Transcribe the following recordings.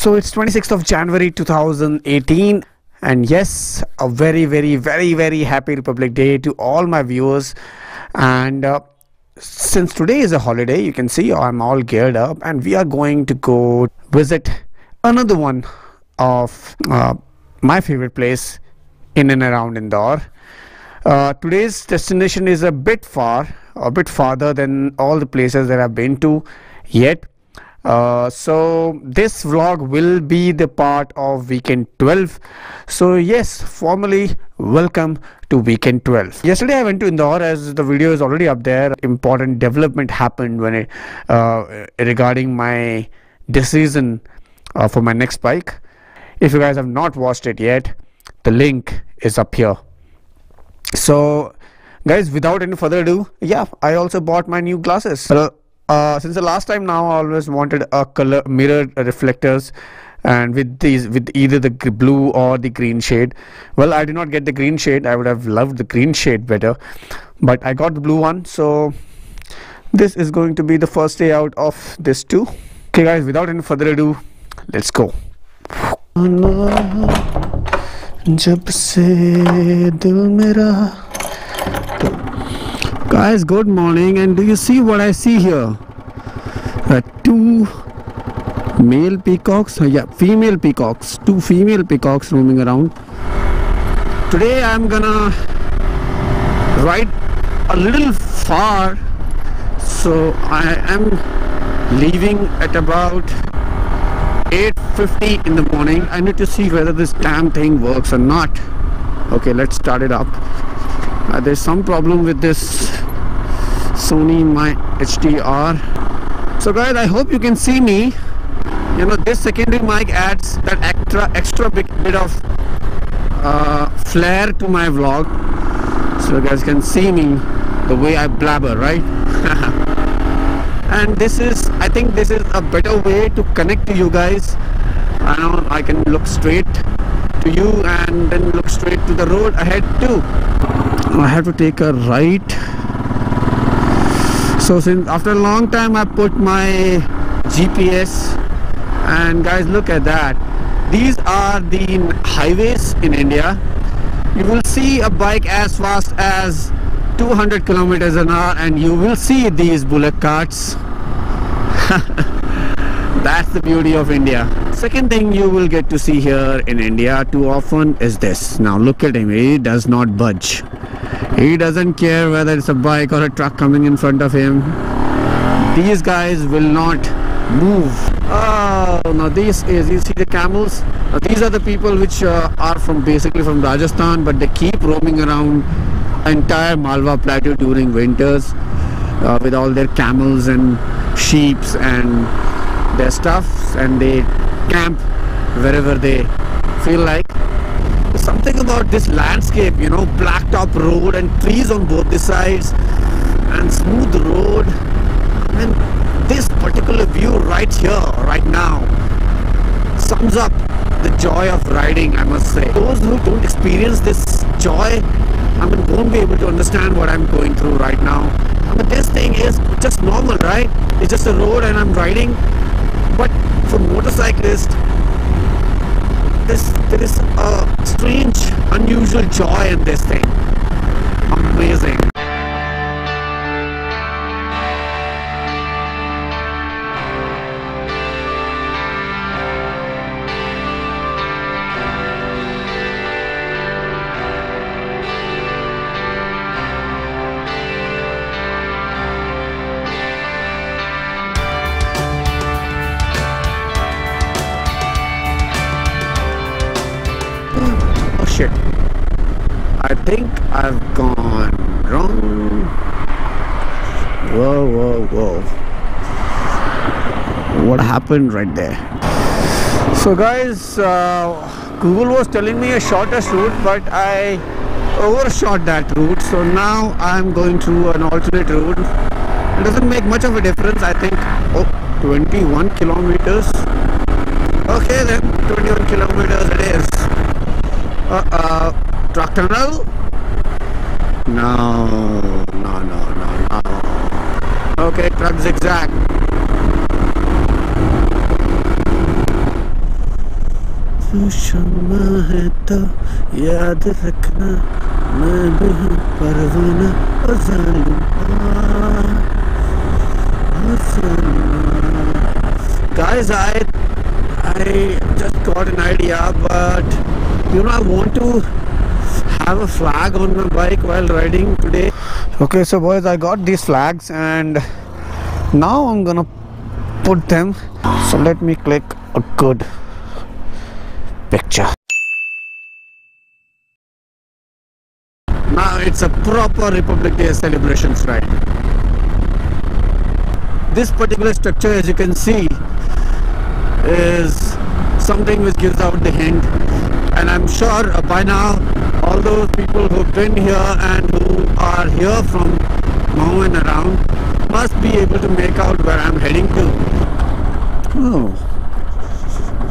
So it's 26th of January 2018 and yes a very very very very happy Republic Day to all my viewers and uh, since today is a holiday you can see I'm all geared up and we are going to go visit another one of uh, my favorite place in and around Indore. Uh, today's destination is a bit far, a bit farther than all the places that I've been to yet. Uh, so this vlog will be the part of weekend 12 so yes formally welcome to weekend 12 yesterday i went to indore as the video is already up there. Important development happened when it uh, regarding my decision uh, for my next bike. If you guys have not watched it yet the link is up here. So guys without any further ado yeah i also bought my new glasses uh, since the last time now I always wanted a color mirrored reflectors and with these with either the blue or the green shade well I did not get the green shade I would have loved the green shade better but I got the blue one so this is going to be the first day out of this too okay guys without any further ado let's go जब से दिल मेरा guys good morning and do you see what I see here? Uh, two male peacocks uh, yeah female peacocks two female peacocks roaming around. Today I'm gonna ride a little far so I am leaving at about 8.50 in the morning. I need to see whether this damn thing works or not. Okay let's start it up uh, there's some problem with this Sony my HDR so guys I hope you can see me. You know this secondary mic adds that extra extra big bit of uh, flair to my vlog. So you guys can see me the way I blabber right? And this is I think this is a better way to connect to you guys. I know I can look straight to you and then look straight to the road ahead too I have to take a right. So since after a long time I put my GPS and guys look at that. These are the highways in India. You will see a bike as fast as 200 kilometers an hour and you will see these bullock carts. That's the beauty of India. Second thing you will get to see here in India too often is this. Now look at him. He does not budge he doesn't care whether it's a bike or a truck coming in front of him. These guys will not move. Oh now this is you see the camels? Now, these are the people which uh, are from basically from Rajasthan but they keep roaming around entire Malwa plateau during winters uh, with all their camels and sheeps and their stuff and they camp wherever they feel like about this landscape you know blacktop road and trees on both the sides and smooth road. And this particular view right here right now sums up the joy of riding I must say. Those who don't experience this joy I mean won't be able to understand what I'm going through right now. I mean this thing is just normal right? It's just a road and I'm riding. But for motorcyclists this there is a strange unusual joy in this thing. Amazing shit. I think I've gone wrong. Whoa, whoa, whoa. What happened right there? So guys, uh, Google was telling me a shortest route, but I overshot that route. So now I'm going through an alternate route. It doesn't make much of a difference. I think, oh, 21 kilometers. Okay then, 21 kilometers it is. Uh, uh, truck tunnel? No, no, no, no, no. Okay, truck zigzag. तू शम्मा है तो याद रखना मैं भी हूँ परवाना और जालिम और जालिम guys i i just got an idea but you know i want to have a flag on my bike while riding today. Okay so boys i got these flags and now i'm gonna put them. So let me click a good picture. Now it's a proper republic day celebration friday. This particular structure as you can see is something which gives out the hint and I'm sure uh, by now all those people who've been here and who are here from now and around must be able to make out where I'm heading to. Oh,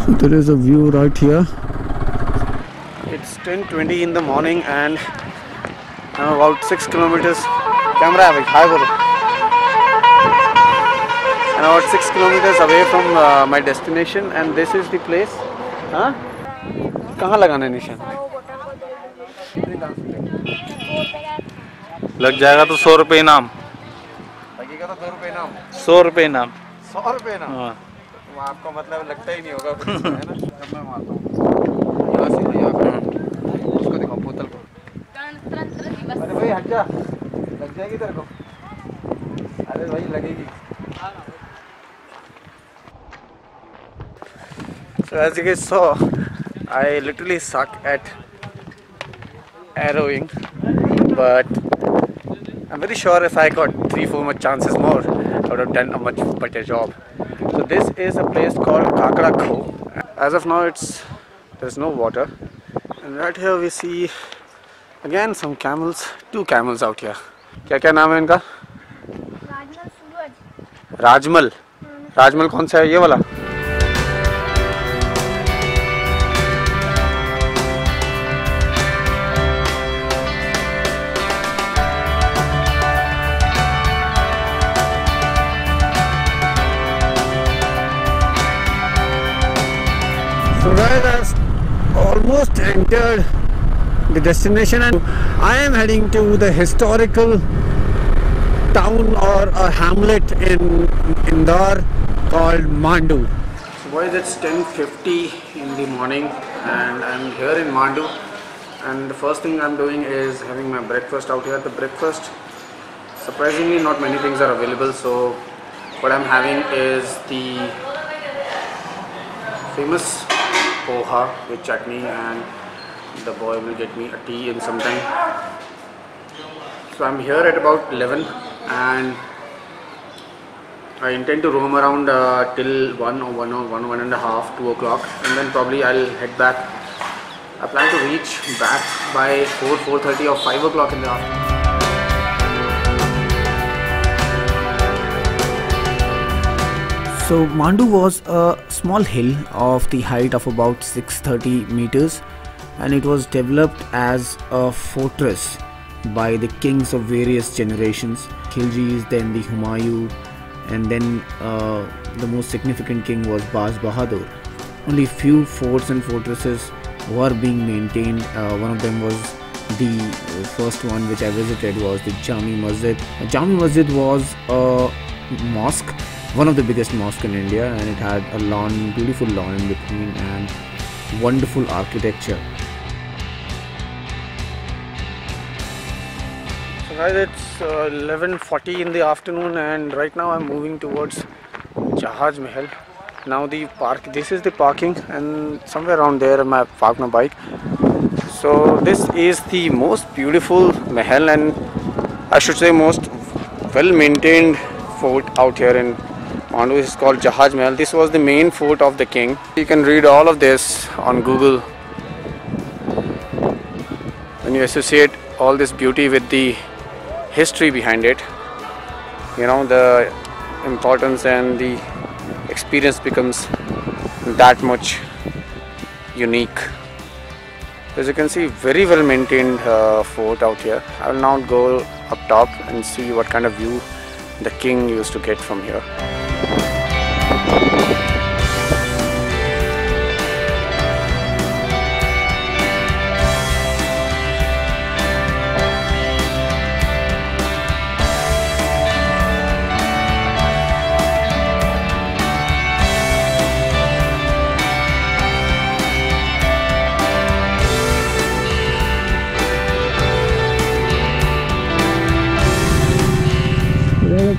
so there is a view right here. It's 10.20 in the morning and I'm about 6 kilometers. Camera, hi bolo. and about 6 kilometers away from uh, my destination and this is the place हाँ कहाँ लगाना है निशान? लग जाएगा तो सौ रुपये इनाम। लगेगा तो दो रुपये नाम सौ रुपये इनाम। सौ रुपये नाम हाँ। तो आपका मतलब लगता ही नहीं होगा कुछ है ना? जब मैं मारता हूँ। यहाँ से यहाँ पे। उसको दिखाओ बोतल को। अरे भाई हट जा। लग जाएगी तेरे को। अरे भाई लगेगी। So as you guys saw, I literally suck at arrowing, but I'm very sure if I got three, four more chances more, I would have done a much better job. So this is a place called Kakra Kho. As of now, it's there's no water, and right here we see again some camels, two camels out here. क्या क्या नाम है इनका राजमल सूरज राजमल राजमल कौन सा है ये वाला So guys, I've almost entered the destination and I am heading to the historical town or a hamlet in Indore called Mandu. So boys, it's 10.50 in the morning and I'm here in Mandu and the first thing I'm doing is having my breakfast out here. The breakfast, surprisingly not many things are available so what I'm having is the famous poha with chutney and the boy will get me a tea in some time. So I'm here at about 11 and I intend to roam around uh, till 1 or 1 or 1, 1 and a half, 2 o'clock and then probably I'll head back. I plan to reach back by 4, 4.30 or 5 o'clock in the afternoon. So Mandu was a small hill of the height of about 630 meters and it was developed as a fortress by the kings of various generations Khiljis, then the Humayun and then uh, the most significant king was Baz Bahadur. Only few forts and fortresses were being maintained. Uh, one of them was the first one which I visited was the Jami Masjid. Jami Masjid was a mosque, one of the biggest mosques in India, and it had a lawn, beautiful lawn in between, and wonderful architecture. So guys, it's uh, 11:40 in the afternoon, and right now I'm moving towards Jahaj Mahal. Now the park. This is the parking, and somewhere around there, I parked my bike. So this is the most beautiful mahal, and I should say most well-maintained fort out here in Mandu. Is called Jahaj Mahal. This was the main fort of the king. You can read all of this on Google. When you associate all this beauty with the history behind it, you know the importance and the experience becomes that much unique. As you can see, very well maintained uh, fort out here. I will now go up top and see what kind of view the king used to get from here.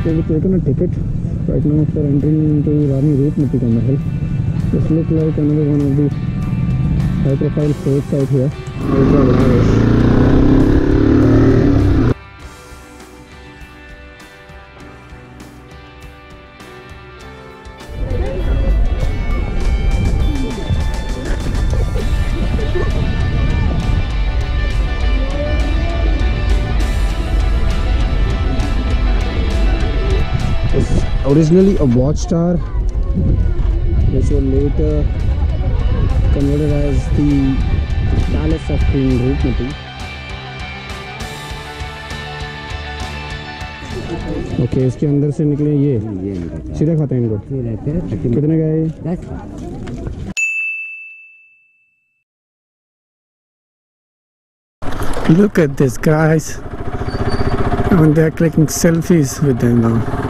Have taken a ticket right now for entering into Rani Roopmati Mahal. This looks like another one of the high profile forts out here. Originally a watchtower which was later converted as the palace of Queen Roopmati. Okay इसके अंदर से निकले ये सीधा खाते हैं इनको कितने का है? Look at this guys and they're clicking selfies with them now.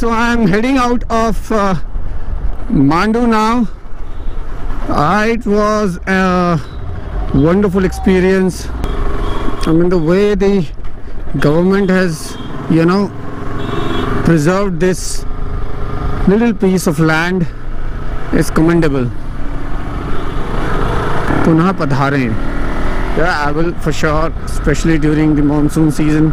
so I'm heading out of uh, Mandu now. Uh, it was a wonderful experience. I mean the way the government has you know preserved this little piece of land is commendable. Punah Padharein. yeah I will for sure especially during the monsoon season